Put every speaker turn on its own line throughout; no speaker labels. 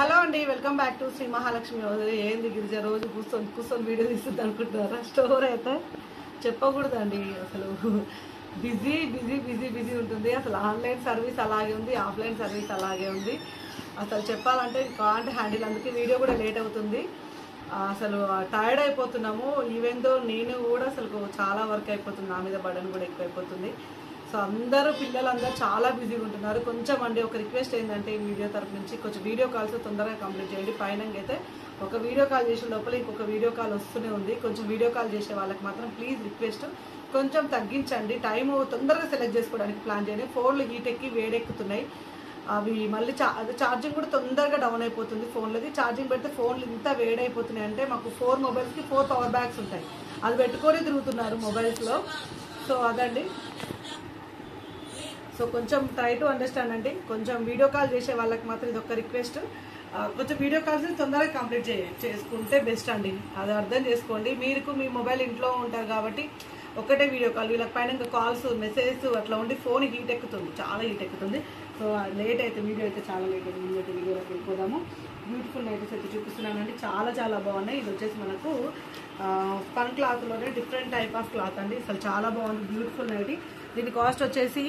Hello అండి welcome back to Shri Mahalakshmi. ఏంది గిరిజ రోజు కూర్చొని కూర్చొని వీడియో తీస్తుంది అనుకుంటున్నారా స్టోర్ అయితే చెప్పకూడదండి అసలు. బిజీ బిజీ బిజీ బిజీ ఉంటుంది. అసలు ఆన్లైన్ సర్వీస్ అలాగే ఉంది ఆఫ్లైన్ సర్వీస్ అలాగే ఉంది. అసలు చెప్పాలంటే కాంట్ హ్యాండిల్ అందుకే వీడియో కూడా లేట్ అవుతుంది. అసలు టైర్డ్ అయిపోతున్నాము. ఈవెన్ దో నేను కూడా అసలు చాలా వర్క్ అయిపోతుంది. నా మీద బడన్ కూడా ఎక్కువైపోతుంది. సో అందరూ పిల్లలందరూ చాలా బిజీగా ఉంటున్నారు. కొంచెం అండి ఒక రిక్వెస్ట్ ఏంటంటే ఈ వీడియో తరపు నుంచి కొంచెం వీడియో కాల్స్ తొందరగా కంప్లీట్ చేయండి. పైన అయితే ఒక వీడియో కాల్ చేసే లోపల ఇంకొక వీడియో కాల్ వస్తూనే ఉంది. కొంచెం వీడియో కాల్ చేసే వాళ్ళకి మాత్రం ప్లీజ్ రిక్వెస్ట్ కొంచెం తగ్గించండి. టైం తొందరగా సెలెక్ట్ చేసుకోవడానికి ప్లాన్ చేయండి. ఫోన్లు హీట్ ఎక్కి వేడెక్కుతున్నాయి అవి మళ్ళీ చా ఛార్జింగ్ కూడా తొందరగా డౌన్ అయిపోతుంది ఫోన్లది. ఛార్జింగ్ పెడితే ఫోన్లు ఇంత వేడైపోతున్నాయి అంటే మాకు ఫోర్ మొబైల్స్కి ఫోర్ పవర్ బ్యాగ్స్ ఉంటాయి. అది పెట్టుకొని తిరుగుతున్నారు మొబైల్స్లో సో అదండి. సో కొంచెం ట్రై టు అండర్స్టాండ్ అండి. కొంచెం వీడియో కాల్ చేసే వాళ్ళకి మాత్రం ఇది ఒక రిక్వెస్ట్ కొంచెం వీడియో కాల్స్ తొందరగా కంప్లీట్ చే చేసుకుంటే బెస్ట్ అండి. అది అర్థం చేసుకోండి. మీరు మీ మొబైల్ ఇంట్లో ఉంటారు కాబట్టి ఒకటే వీడియో కాల్ వీళ్ళకి పైన ఇంకా కాల్స్ మెసేజ్ అట్లా ఉండి ఫోన్ హీట్ ఎక్కుతుంది. చాలా హీట్ ఎక్కుతుంది. సో లేట్ అయితే వీడియో అయితే చాలా లేట్ అయింది వీడియో అయితే వీడియోలోకి వెళ్ళిపోదాము. బ్యూటిఫుల్ నైట్స్ అయితే చూపిస్తున్నానండి. చాలా చాలా బాగున్నాయి. ఇది వచ్చేసి మనకు పన్ క్లాత్లోనే డిఫరెంట్ టైప్ ఆఫ్ క్లాత్ అండి. అసలు చాలా బాగుంది. బ్యూటిఫుల్ నైటీ దీని కాస్ట్ వచ్చేసి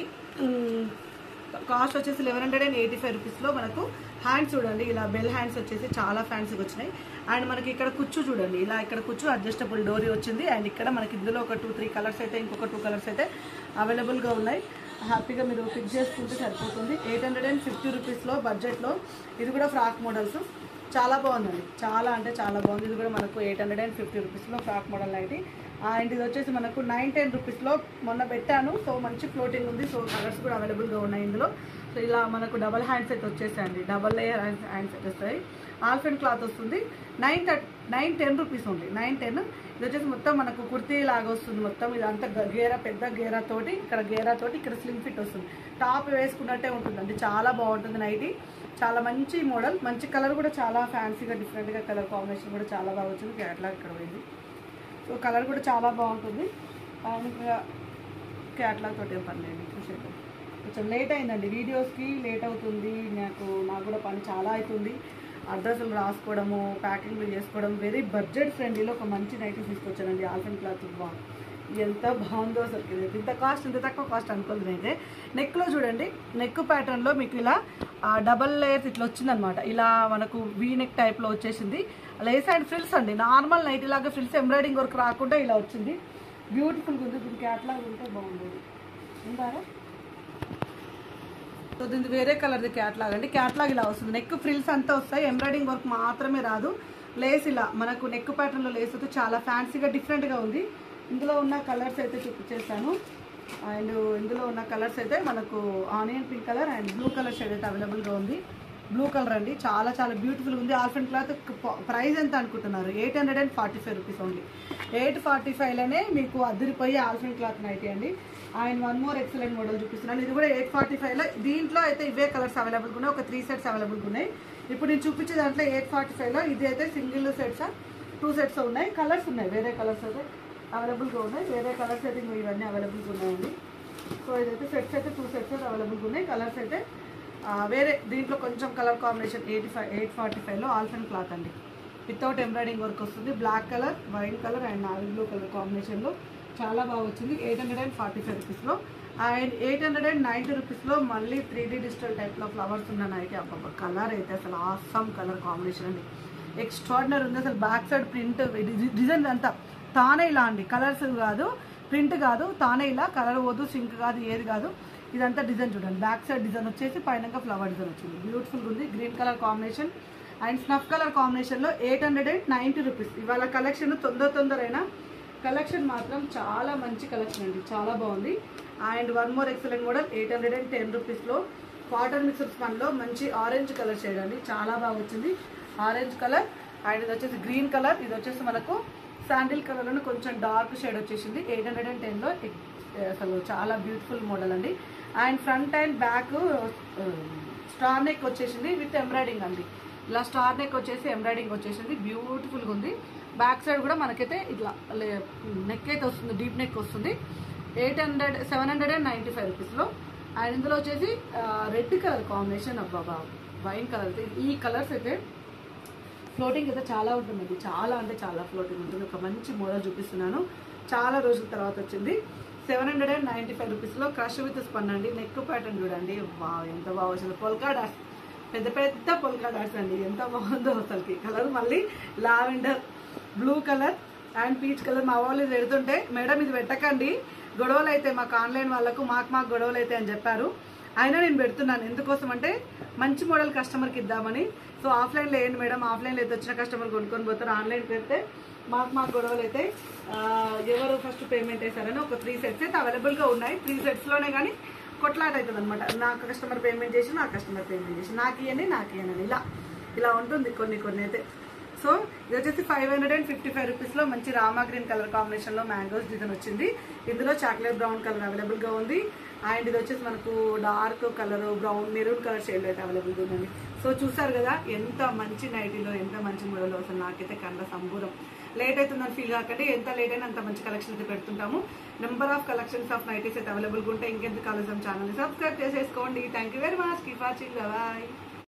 కాస్ట్ వచ్చేసి eleven hundred and eighty five రూపీస్లో మనకు హ్యాండ్స్ చూడండి ఇలా బెల్ హ్యాండ్స్ వచ్చేసి చాలా ఫ్యాన్సీగా వచ్చినాయి. అండ్ మనకి ఇక్కడ కుచ్చు చూడండి ఇలా ఇక్కడ కుచ్చు అడ్జస్టబుల్ డోరీ వచ్చింది. అండ్ ఇక్కడ మనకి ఇందులో ఒక టూ త్రీ కలర్స్ అయితే ఇంకొక టూ కలర్స్ అయితే అవైలబుల్గా ఉన్నాయి. హ్యాపీగా మీరు ఫిక్స్ చేసుకుంటే సరిపోతుంది. ఎయిట్ హండ్రెడ్ అండ్ ఫిఫ్టీ రూపీస్లో బడ్జెట్లో ఇది కూడా ఫ్రాక్ మోడల్స్ చాలా బాగుందండి. చాలా అంటే చాలా బాగుంది. ఇది కూడా మనకు ఎయిట్ హండ్రెడ్ అండ్ ఫిఫ్టీ రూపీస్లో ఫ్రాక్ మోడల్ అయితే అండ్ ఇది వచ్చేసి మనకు నైన్ టెన్ రూపీస్లో మొన్న పెట్టాను. సో మంచి ఫ్లోటింగ్ ఉంది. సో కలర్స్ కూడా అవైలబుల్గా ఉన్నాయి ఇందులో. సో ఇలా మనకు డబల్ హ్యాండ్ సెట్ వచ్చేసాయండి. డబల్ లేయర్ హ్యాండ్ సెట్ వస్తాయి. అండ్ క్లాత్ వస్తుంది. నైన్ నైన్ టెన్ రూపీస్ ఉంది నైన్ టెన్ ఇది వచ్చేసి మొత్తం మనకు కుర్తీ లాగా వస్తుంది మొత్తం. ఇదంతా గేరా పెద్ద గేరా తోటి ఇక్కడ గేరా తోటి ఇక్కడ స్లిమ్ ఫిట్ వస్తుంది. టాప్ వేసుకున్నట్టే ఉంటుందండి. చాలా బాగుంటుంది నైటీ. చాలా మంచి మోడల్. మంచి కలర్ కూడా చాలా ఫ్యాన్సీగా డిఫరెంట్గా కలర్ కాంబినేషన్ కూడా చాలా బాగా వచ్చింది. అట్లా ఇక్కడ పోయింది. కలర్ కూడా చాలా బాగుంటుంది. అండ్ క్యాట్లాగ్ తోటి పర్లేదు పని లేదు కొంచెం లేట్ అయిందండి వీడియోస్కి లేట్ అవుతుంది. నాకు నాకు కూడా పని చాలా అవుతుంది. అడ్రస్లు రాసుకోవడము ప్యాకింగ్లు చేసుకోవడం వెరీ బడ్జెట్ ఫ్రెండ్లీలో ఒక మంచి నైటీ తీసుకొచ్చానండి ఆల్ఫెన్ క్లాత్ బాగుంది ఎంత బాగుందో అసలు ఇది. ఇంత కాస్ట్ ఇంత తక్కువ కాస్ట్ అనుకోలేదు అయితే. నెక్లో చూడండి నెక్ ప్యాటర్న్లో మీకు ఇలా డబల్ లేయర్స్ ఇట్లా వచ్చిందనమాట. ఇలా మనకు వీ నెక్ టైప్లో వచ్చేసింది. లేస్ అండ్ ఫ్రిల్స్ అండి. నార్మల్ నైట్ ఇలాగా ఫ్రిల్స్ ఎంబ్రాయిడింగ్ వర్క్ రాకుండా ఇలా వచ్చింది. బ్యూటిఫుల్గా ఉంది. దీనికి క్యాట్లాగ్ ఉంటే బాగుండేది. ఉంటారా సో దీనికి వేరే కలర్ది క్యాట్లాగ్ అండి. క్యాట్లాగ్ ఇలా వస్తుంది. నెక్ ఫ్రిల్స్ అంతా వస్తాయి. ఎంబ్రాయిడింగ్ వర్క్ మాత్రమే రాదు. లేస్ ఇలా మనకు నెక్ ప్యాటర్న్లో లేస్ అయితే చాలా ఫ్యాన్సీగా డిఫరెంట్గా ఉంది. ఇందులో ఉన్న కలర్స్ అయితే చూపించేస్తాను అండ్ ఇందులో ఉన్న కలర్స్ అయితే మనకు onion pink colour and blue colour shade అయితే అవైలబుల్గా ఉంది. బ్లూ కలర్ అండి. చాలా చాలా బ్యూటిఫుల్ ఉంది. ఆల్ఫెన్ క్లాత్ ప్రైస్ ఎంత అనుకుంటున్నారు? Eight hundred and forty five rupees only. Eight forty ఫైవ్లోనే మీకు అద్దరిపోయి ఆల్ఫెన్ క్లాత్ నైటీ అండి. ఆయన వన్ మోర్ ఎక్సలెంట్ మోడల్ చూపిస్తున్నాను. ఇది కూడా ఎయిట్ ఫార్టీ ఫైవ్లో. దీంట్లో అయితే ఇవే కలర్స్ అవైలబుల్గా ఉన్నాయి. ఒక త్రీ సెట్స్ అవైలబుల్గా ఉన్నాయి. ఇప్పుడు నేను చూపించే దాంట్లో ఎయిట్ ఫార్టీ ఫైవ్లో ఇది అయితే సింగిల్ సెట్స్ టూ సెట్స్ ఉన్నాయి. కలర్స్ ఉన్నాయి. వేరే కలర్స్ అయితే అవైలబుల్గా ఉన్నాయి. వేరే కలర్స్ అయితే ఇంకా ఇవన్నీ అవైలబుల్గా ఉన్నాయండి. సో ఇదైతే సెట్స్ అయితే టూ సెట్స్ అయితే అవైలబుల్గా ఉన్నాయి. కలర్స్ అయితే వేరే దీంట్లో కొంచెం colour combination eighty five eight forty ఫైవ్లో ఆల్ఫెన్ క్లాత్ అండి. వితౌట్ ఎంబ్రాయిడింగ్ వర్క్ వస్తుంది. Black colour white colour and navy blue colour కాంబినేషన్లో చాలా బాగా వచ్చింది. Eight hundred and forty five రూపీస్లో and eight hundred and ninety రూపీస్లో మళ్ళీ త్రీ డీ డిజిటల్ టైప్లో ఫ్లవర్స్ ఉన్నానైతే నైట్ అబ్బా కలర్ అయితే అసలు ఆసమ్ కలర్ కాంబినేషన్ అండి. ఎక్స్ట్రాడినరీ ఉంది. అసలు బ్యాక్ సైడ్ ప్రింట్ డిజైన్ అంతా తానే ఇలా అండి. కలర్స్ కాదు ప్రింట్ కాదు తానే ఇలా కలర్ పోదు సింక్ కాదు ఏది కాదు. ఇదంతా డిజైన్ చూడండి. బ్యాక్ సైడ్ డిజైన్ వచ్చేసి పైన ఫ్లవర్ డిజైన్ వచ్చింది. బ్యూటిఫుల్ ఉంది. Green colour combination and snuff colour కాంబినేషన్లో eight hundred and ninety rupees ఇవాళ కలెక్షన్ తొందర తొందరైనా కలెక్షన్ మాత్రం చాలా మంచి కలెక్షన్ అండి. చాలా బాగుంది. And one more excellent model eight hundred and ten రూపీస్లో కాటన్ మిక్సర్ స్పన్లో మంచి ఆరెంజ్ కలర్ షేడ్ అండి. చాలా బాగా వచ్చింది. ఆరెంజ్ కలర్ అండ్ ఇది వచ్చేసి గ్రీన్ కలర్ ఇది వచ్చేసి మనకు శాండిల్ కలర్లో కొంచెం డార్క్ షేడ్ వచ్చేసింది. ఎయిట్ హండ్రెడ్ అండ్ టెన్లో అసలు చాలా బ్యూటిఫుల్ మోడల్ అండి. And front and back star neck వచ్చేసింది విత్ ఎంబ్రాయిడింగ్ అండి. ఇలా స్టార్ నెక్ వచ్చేసి ఎంబ్రాయిడింగ్ వచ్చేసింది. బ్యూటిఫుల్గా ఉంది. బ్యాక్ సైడ్ కూడా మనకైతే ఇట్లా నెక్ అయితే వస్తుంది డీప్ నెక్ వస్తుంది. Eight hundred seven hundred and ninety five రూపీస్లో. అండ్ ఇందులో వచ్చేసి రెడ్ కలర్ కాంబినేషన్ అబ్బా వైన్ కలర్ అయితే ఈ కలర్స్ అయితే ఫ్లోటింగ్ అయితే చాలా ఉంటుంది. చాలా అంటే చాలా ఫ్లోటింగ్ ఉంటుంది. ఒక మంచి మోడల్ చూపిస్తున్నాను. చాలా రోజుల తర్వాత వచ్చింది. Seven hundred and ninety five రూపీస్లో క్రష్ విత్ స్పన్ అండి. నెక్ ప్యాటర్న్ చూడండి. వా ఎంత బాగా వచ్చింది. పొల్కా డాట్స్ పెద్ద పెద్ద పొల్కా డాట్స్ అండి. ఎంత బాగుందో అసలుకి. కలర్ మళ్ళీ lavender blue colour and peach colour మా వాళ్ళు పెడుతుంటే మేడం ఇది పెట్టకండి. గొడవలు అయితే మాకు ఆన్లైన్ వాళ్ళకు మాకు మాకు గొడవలు అయితే అని చెప్పారు. అయినా నేను పెడుతున్నాను. ఎందుకోసం అంటే మంచి మోడల్ కస్టమర్కి ఇద్దామని. సో ఆఫ్లైన్లో వేయండి మేడం? ఆఫ్లైన్లో అయితే వచ్చిన కస్టమర్ కొనుక్కొని పోతారు. ఆన్లైన్ పెడితే మాకు మాకు గొడవలు అయితే ఎవరు ఫస్ట్ పేమెంట్ వేశారని ఒక త్రీ సెట్స్ అయితే అవైలబుల్గా ఉన్నాయి. త్రీ సెట్స్లోనే కానీ కొట్లాట అవుతుంది అనమాట నాకు కస్టమర్ పేమెంట్ చేసి నా కస్టమర్ పేమెంట్ చేసి నాకు ఇవ్వండి నాకు ఇవ్వండి ఇలా ఇలా ఉంటుంది కొన్ని కొన్ని అయితే. సో ఇది వచ్చేసి five hundred and fifty five రూపీస్లో మంచి రామా గ్రీన్ కలర్ కాంబినేషన్లో మ్యాంగోస్ డిజైన్ వచ్చింది. ఇందులో చాక్లెట్ బ్రౌన్ కలర్ అవైలబుల్గా ఉంది. అండ్ ఇది వచ్చేసి మనకు dark colour brown maroon colour shade అయితే అవైలబుల్గా ఉందండి. సో చూసారు కదా ఎంత మంచి నైటీలో ఎంత మంచి మూడలో అసలు నాకైతే కళ్ళ సంబూరం. లేట్ అవుతుందని ఫీల్ కాకండి ఎంత లేట్ అయినా అంత మంచి కలెక్షన్ అయితే పెడుతుంటాము. Number of collections of nighties అయితే అవైలబుల్గా ఉంటాయి. ఇంకెంత కాలేజ్ ఛానల్ని సబ్స్క్రైబ్ చేసేసుకోండి. Thank you very much keep watching bye